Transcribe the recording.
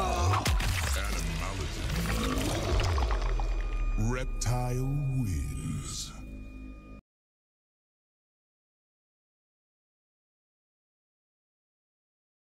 Animality. Reptile will.